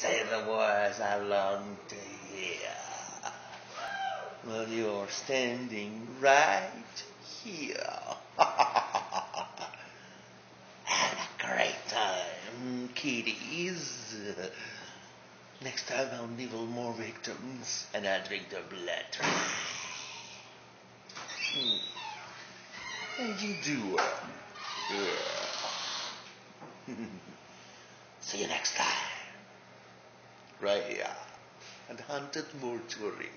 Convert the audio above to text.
say the words I long to hear. Well, you're standing right here. Have a great time, kiddies. Next time I'll nibble more victims and I'll drink their blood. Hmm. And you do. Yeah. See you next time. Right here And at Haunted Mortuary.